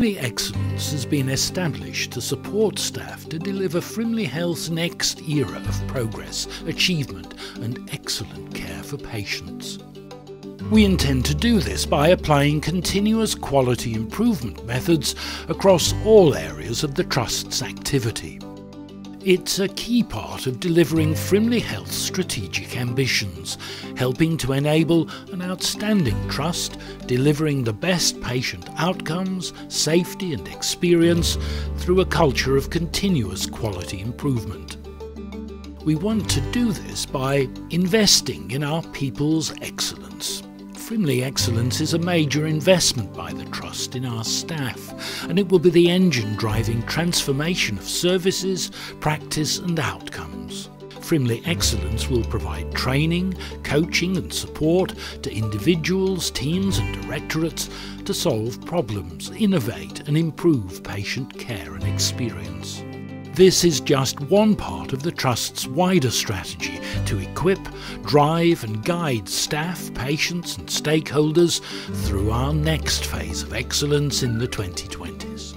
Frimley Excellence has been established to support staff to deliver Frimley Health's next era of progress, achievement, and excellent care for patients. We intend to do this by applying continuous quality improvement methods across all areas of the Trust's activity. It's a key part of delivering Frimley Health's strategic ambitions, helping to enable an outstanding trust, delivering the best patient outcomes, safety and experience through a culture of continuous quality improvement. We want to do this by investing in our people's excellence. Frimley Excellence is a major investment by the Trust in our staff, and it will be the engine driving transformation of services, practice, and outcomes. Frimley Excellence will provide training, coaching, and support to individuals, teams, and directorates to solve problems, innovate, and improve patient care and experience. This is just one part of the Trust's wider strategy to equip, drive, and guide staff, patients, and stakeholders through our next phase of excellence in the 2020s.